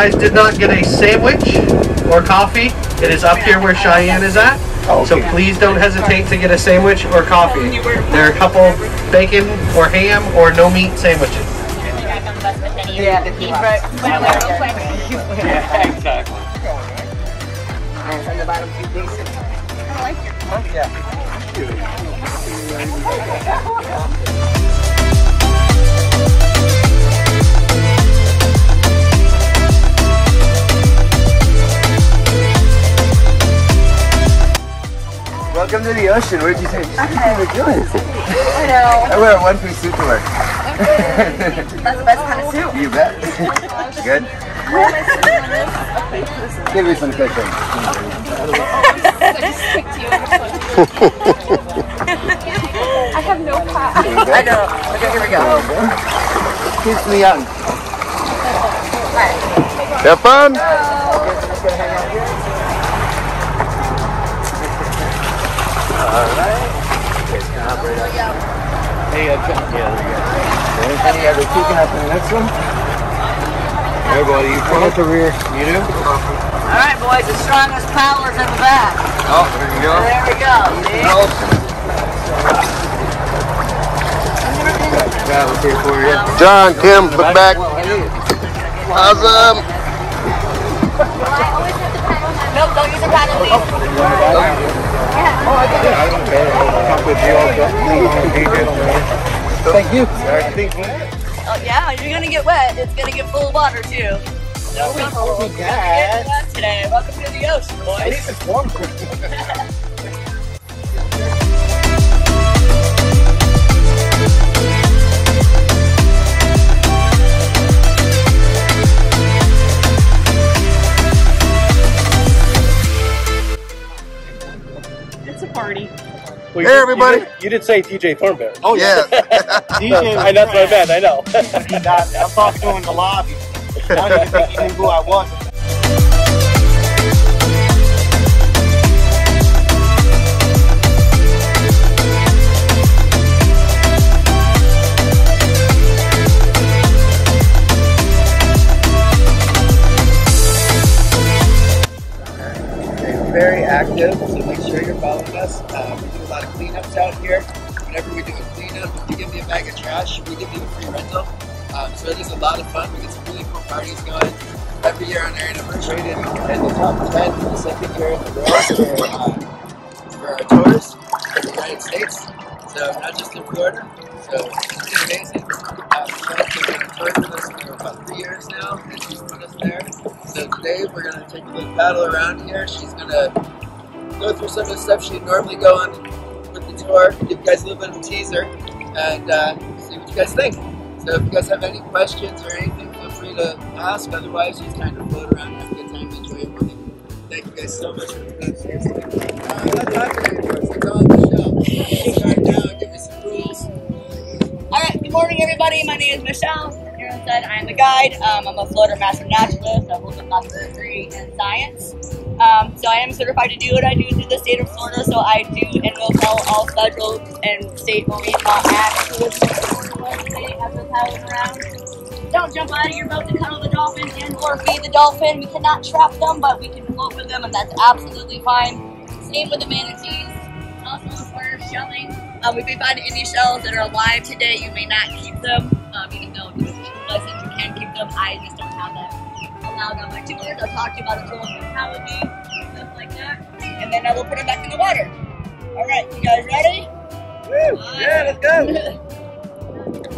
guys did not get a sandwich or coffee, it is up here where Cheyenne is at. Oh, so please don't hesitate to get a sandwich or coffee. There are a couple bacon or ham or no meat sandwiches. Yeah, the heat right. Yeah, exactly. And on the bottom, few pieces. I like your Welcome to the ocean. Where'd you say? What are you doing? I know. I wear a one-piece suit to work. That's the best kind of suit. You bet. Good. Give me some cushion. I have no pot. I know. Okay, here we go. Keeps me young. Have fun. Hey, uh, yeah, there you go. Any other kicking in the next one? Everybody, you come at the rear. You do? All right, boys. The strongest paddlers in the back. Oh, there you go. There we go. See? You. John, Kim, look back. Awesome. Nope, don't use the paddle, please. Thank you. Oh, yeah, you're gonna get wet. It's gonna get full of water too. No trouble. You're gonna get wet today. Welcome to the ocean, boys. party. Hey, everybody. You did, you did say TJ Thornberry. Oh yeah. I, that's what I meant. I know. I'm talking to him in the lobby. I don't even think he knew who I was. Very active, so make sure you're following us. Uh, we do a lot of cleanups out here. Whenever we do a cleanup, if you give me a bag of trash, we give you a free rental. Um, so it is a lot of fun. We get some really cool parties going every year on our anniversary. In the top 10 for the second year in the row for, uh, for our tours in the United States. So not just in Florida. So it's amazing. Uh, has been with us for about three years now, and she's put us there. So today we're gonna take a little paddle around here. She's gonna go through some of the stuff she'd normally go on with the tour, give you guys a little bit of a teaser, and uh, see what you guys think. So if you guys have any questions or anything, feel free to ask. Otherwise, just kind of float around, have a good time, enjoy your morning. Thank you guys so much for chance. Uh, let's talk to. It's down, give me some rules. All right, good morning, everybody. My name is Michelle. As Aaron said, I'm the guide. Um, I'm a Florida Master Naturalist. I hold a master's degree in science. Um, so I am certified to do what I do through the state of Florida. So I do and will follow all federal and state marine law acts. as. Don't jump out of your boat to cuddle the dolphin and or feed the dolphin. We cannot trap them, but we can float with them, and that's absolutely fine. Same with the manatees. Also requires shelling. Um, if you find any shells that are alive today, you may not keep them. Um, even though them. I just don't have that allowed on my tours. I'll talk to you about a tool mentality, stuff like that. And then I will put it back in the water. All right, you guys ready? Yeah, let's go.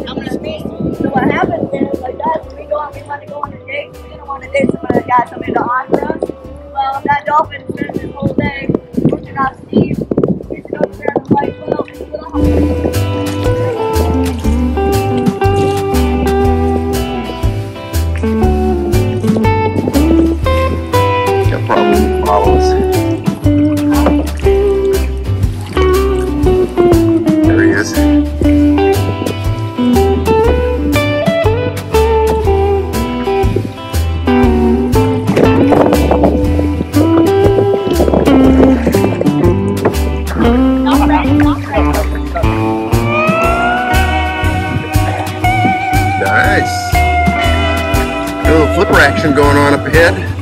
I'm gonna speak. So what happens is, like that, when we go out, we want to go on a date. We're gonna want to date somebody that got somebody to offer us. Well, that dolphin spends his whole day pushing off Steve, flipper action going on up ahead.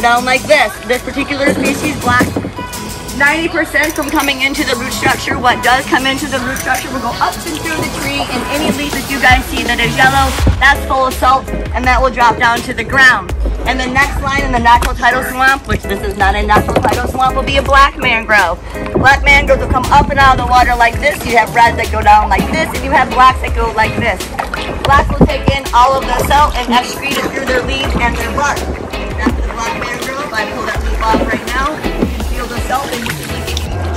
Down like this. This particular species, black, 90% from coming into the root structure. What does come into the root structure will go up and through the tree, and any leaf that you guys see that is yellow, that's full of salt, and that will drop down to the ground. And the next line in the natural tidal swamp, which this is not a natural tidal swamp, will be a black mangrove. Black mangroves will come up and out of the water like this. You have reds that go down like this, and you have blacks that go like this. Blacks will take in all of the salt and excrete it through their leaves and their bark. Mangrove. I pull that leaf off right now. You can feel the salt and you can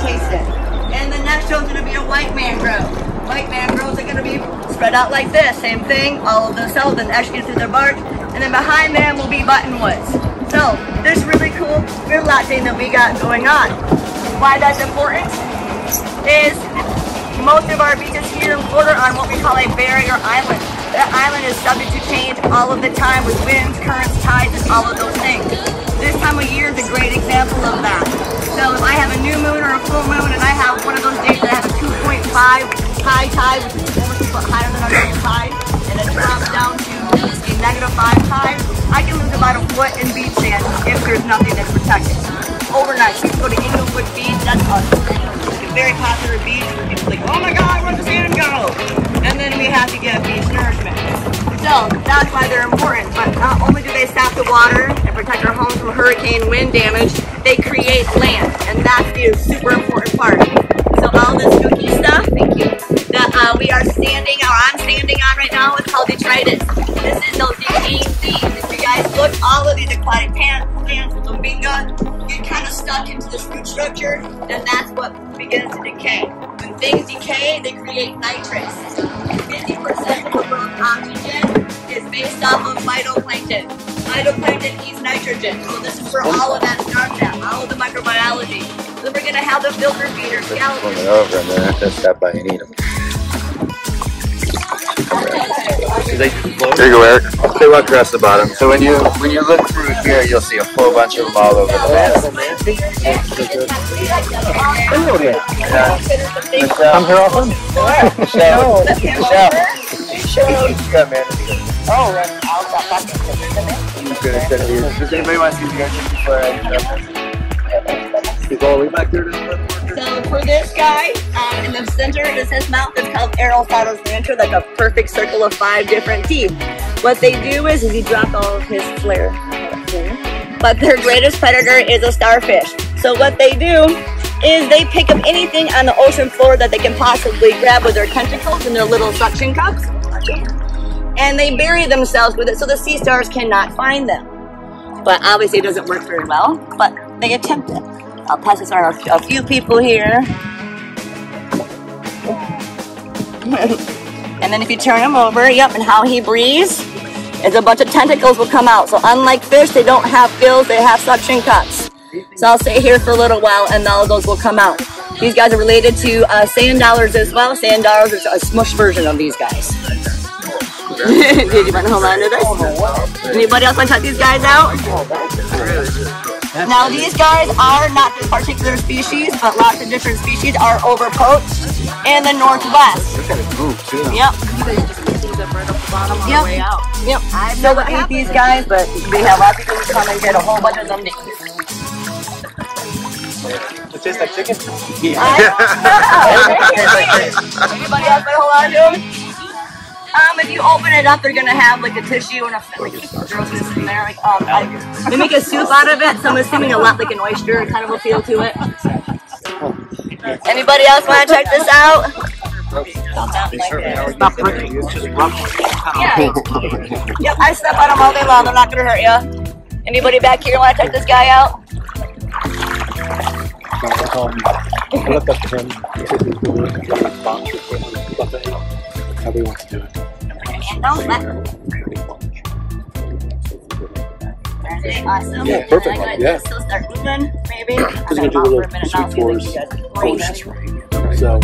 taste it. And the next show's gonna be a white mangrove. White mangroves are gonna be spread out like this. Same thing, all of the cells and excrete through their bark. And then behind them will be buttonwoods. So this really cool river thing that we got going on. Why that's important is most of our beaches here in Florida are on what we call a barrier island. That island is subject to change all of the time with winds, currents, tides, and all of those things. Time of year is a great example of that. So if I have a new moon or a full moon and I have one of those days that I have a 2.5 high tide, which is almost a foot higher than our normal tide, and it drops down to a negative 5 tide, I can lose about a foot in beach sand if there's nothing that's protected. Overnight, you can go to Englewood Beach, that's a, very popular beach where people like, oh my god, where'd the sand go? And then we have to get beach nourishment. So that's why they're important. But not only do they stop the water and protect our homes from hurricane wind damage, they create land, and that's the super important part. So all this spooky stuff, thank you, that uh, we are standing, or I'm standing on right now, is called detritus. This is those decaying seeds. If you guys look, all of these aquatic plants, lombinga, get kind of stuck into this root structure, and that's what begins to decay. When things decay, they create nitrous. 50% of the world's oxygen based off of phytoplankton. Phytoplankton eats nitrogen, so this is for oh. all of that starch all of the microbiology. Then we're gonna have the filter feeders, Swing galaxies. over and then I have to stop by and eat them. There you go, Eric. They walk across the bottom. So when you when you look through here, you'll see a whole bunch of them all over the map. Yeah. Michelle. I'm here often. Michelle. Michelle. You got man. Oh, right. I'll stop talking. Good, good. Does anybody want to see the guys before to So for this guy, um, in the center is his mouth. It's called Aristotle's lantern, like a perfect circle of five different teeth. What they do is, is he dropped all of his flare. But their greatest predator is a starfish. So what they do is they pick up anything on the ocean floor that they can possibly grab with their tentacles and their little suction cups. And they bury themselves with it so the sea stars cannot find them. But obviously it doesn't work very well, but they attempt it. I'll pass this on a, few people here. and then if you turn him over, yep, and how he breathes is a bunch of tentacles will come out. So unlike fish, they don't have gills, they have suction cups. So I'll stay here for a little while and all those will come out. These guys are related to uh, sand dollars as well. Sand dollars is a smush version of these guys. Did you want to hold on to this? Anybody else want to check these guys out? Now these guys are not this particular species, but lots of different species are overpoached in the northwest. Yep. Yep. Yep. I still don't eat these guys, but we have lots of people come and get a whole bunch of them to eat. It tastes like chicken. Yeah. Anybody else want to hold on to them? Um, if you open it up, they're gonna have like a tissue and a like grossness in there. Like um, like, they make a soup out of it, so I'm assuming a lot like an oyster, kind of a feel to it. Anybody else want to check this out? It's not pricking, it's just rubbing. Yeah. yep, I step on them all day long. They're not gonna hurt you. Anybody back here want to check this guy out? I left to him. He said he was doing it. He got a sponsor for the buffet. How he wants to do it. Awesome. Yeah, perfect, yeah. still start moving, maybe. I'm Because gonna we're gonna for a do little tours can first. join So,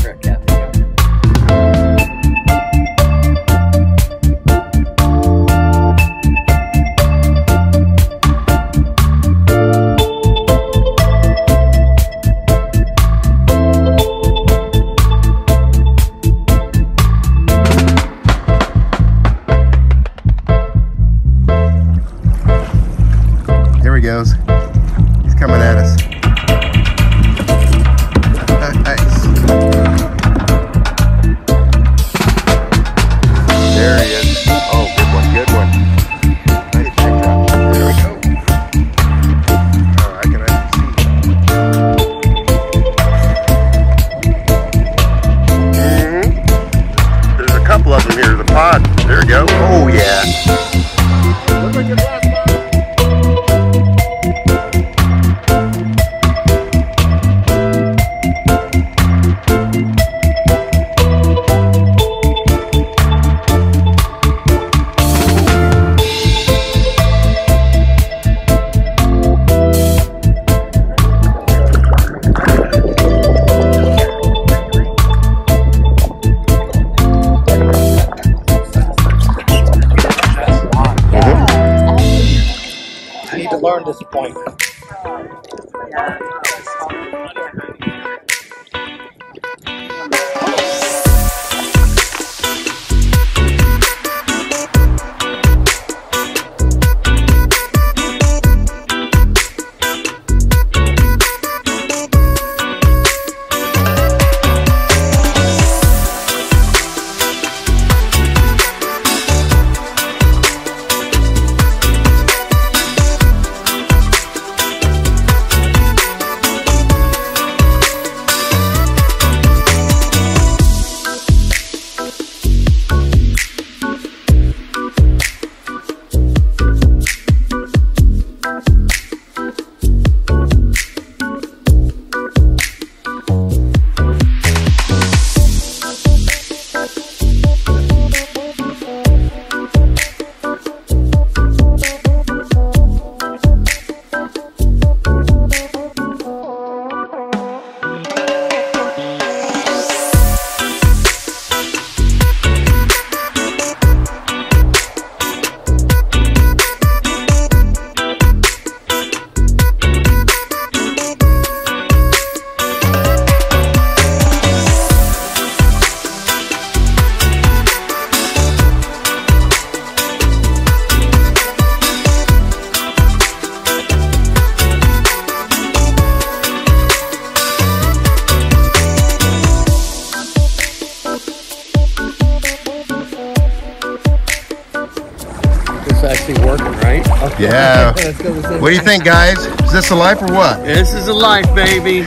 Yeah. What do you think, guys? Is this a life or what? This is a life, baby.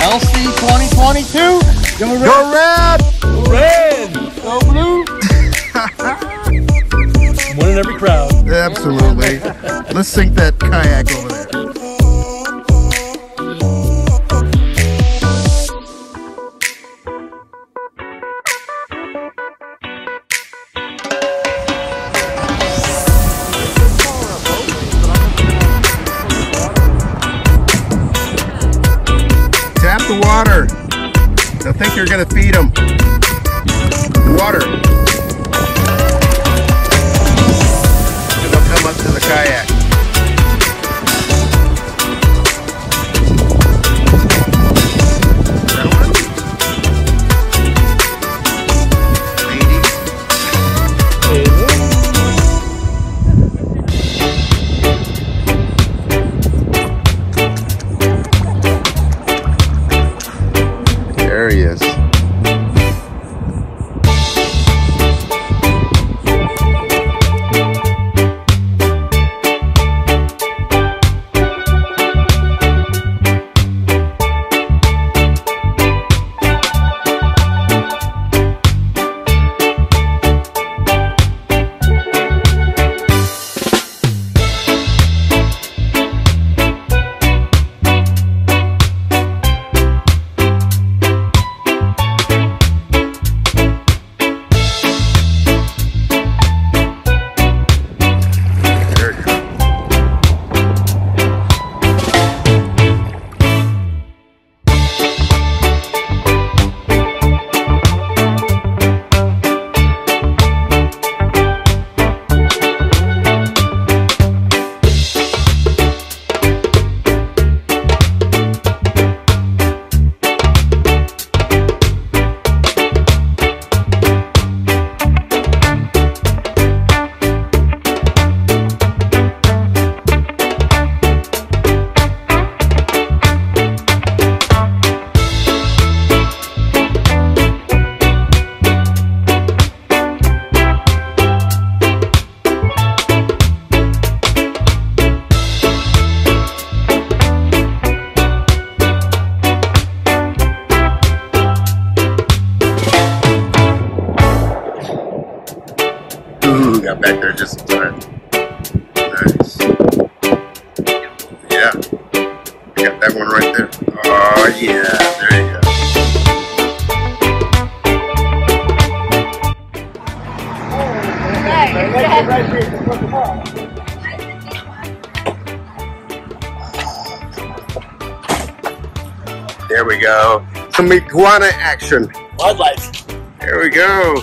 LC 2022. Go Go red! red. Go blue. One in every crowd. Absolutely. Let's sink that kayak over water. They'll think you're gonna feed them. Water. And they'll come up to the kayak. Iguana action. Wildlife. There we go.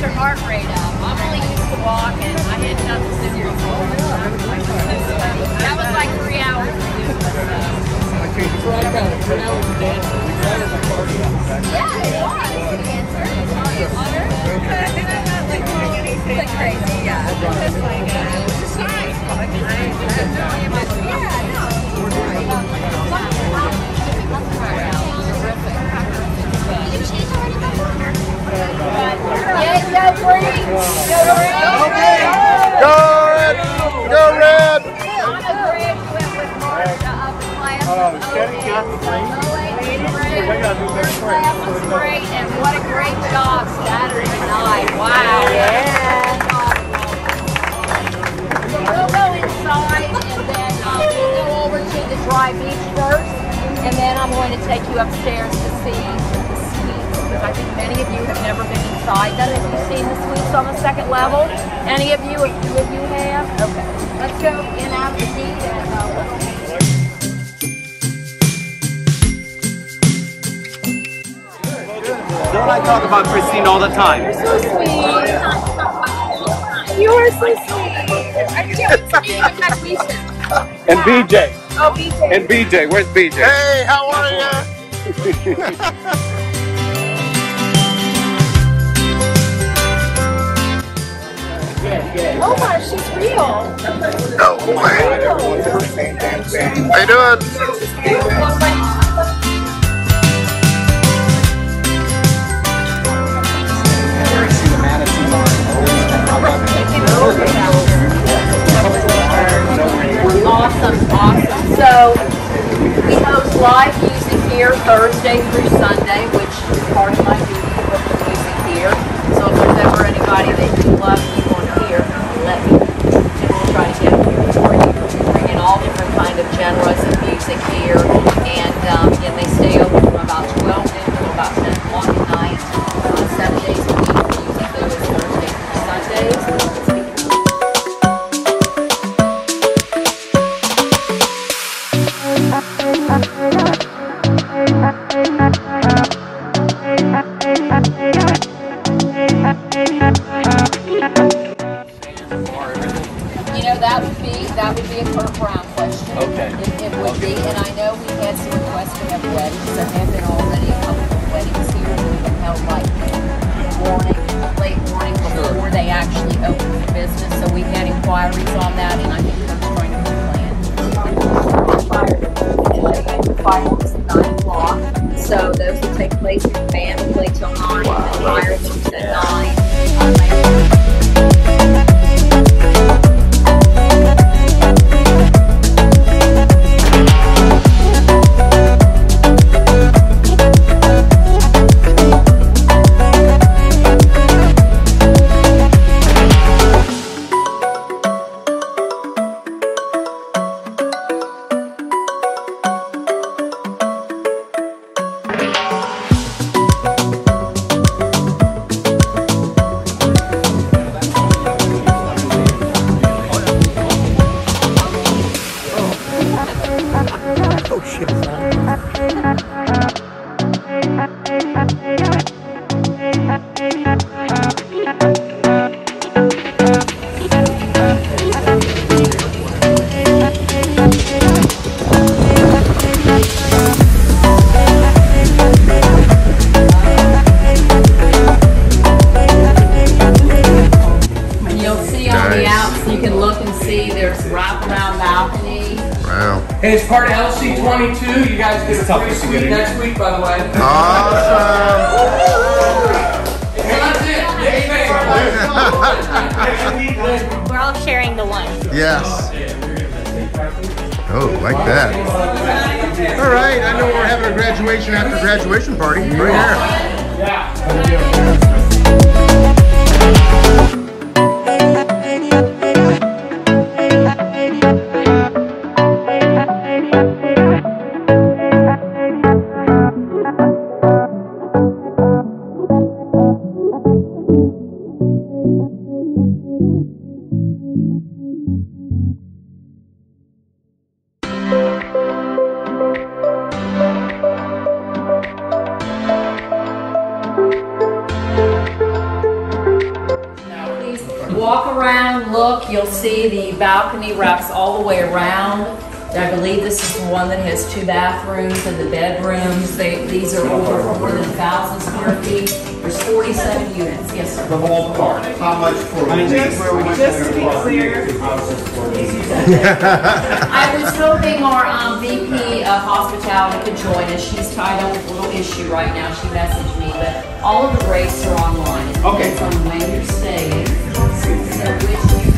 Gets your heart rate up. I'm only used to walking. I had done this in That was like three hours to do this stuff. Yeah, it was. It's like crazy, yeah. Like, uh, it was just nice. So sweet. I can't see you got pieces. And BJ. Oh, BJ. And BJ. Where's BJ? Hey, how are ya? Oh my, she's real. No way. How you doing? Awesome, awesome. So we host live music here Thursday through Sunday, which is part of my duty to put the music here. So if there's ever anybody that you love you want here, let me. And we'll try to get them here for you. Bring in all different kind of genres of music here. And, um, and they stay open Hey, it's part of LC 22. You guys get a free suite next week, by the way. Awesome. So that's it. Big. We're all sharing the one. Yes. Oh, like that. All right, I know we're having a graduation after graduation party right here. Please around, look, you'll see the balcony wraps all the way around. I believe this is the one that has two bathrooms and the bedrooms. They, these are over more than thousand square feet. There's forty-seven units, yes, sir. The ballpark. How much for Just to be clear. I was hoping our um, VP of hospitality could join us. She's tied up with a little issue right now. She messaged me, but all of the rates are online. Okay. depends on when you're staying. Which Absolutely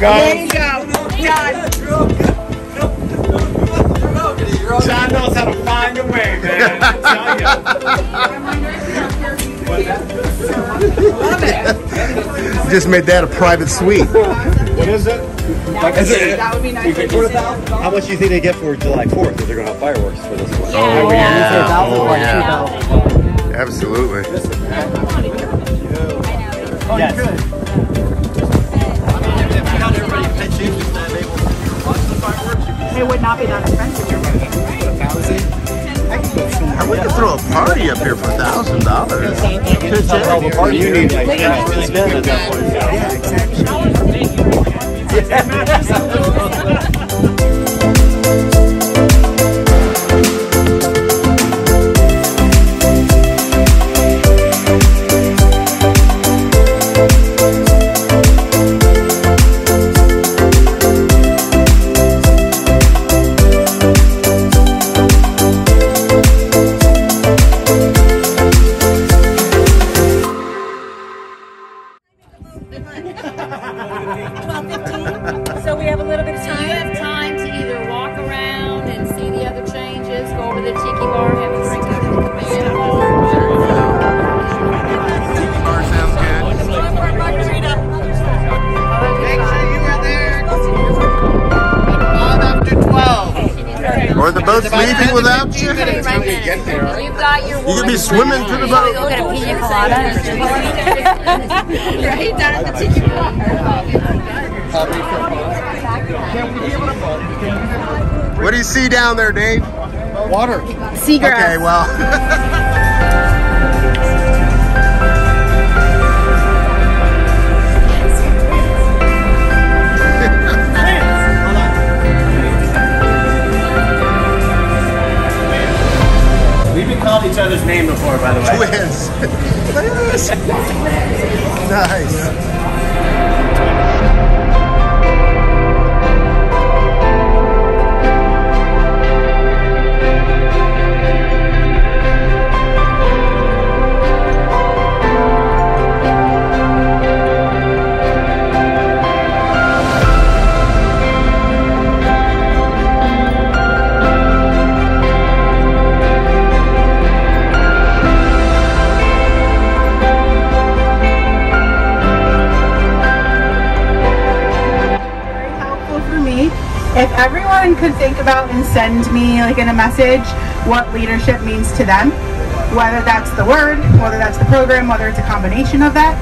know what? There it goes. John knows how to find a way, man. I tell Just made that a private suite. What is it? That would be nice. How much do you think they get for July 4th? Because they're going to have fireworks for this one. Oh yeah. Oh yeah. Oh, Absolutely. It would not be that expensive. And we could throw a party up here for a thousand dollars. You need like cash to boat's leaving without you? You've got your You could be swimming to the boat. Go get a pina colada. right down at the tiki bar. What do you see down there, Dave? Water. Seagrass. Okay, well. each other's name before, by the way. Twins. nice. Could think about and send me like in a message what leadership means to them, whether that's the word, whether that's the program, whether it's a combination of that,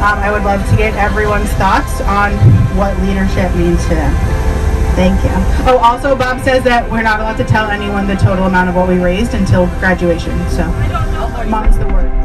um, I would love to get everyone's thoughts on what leadership means to them. Thank you. Oh, also Bob says that we're not allowed to tell anyone the total amount of what we raised until graduation. So, mom's the word.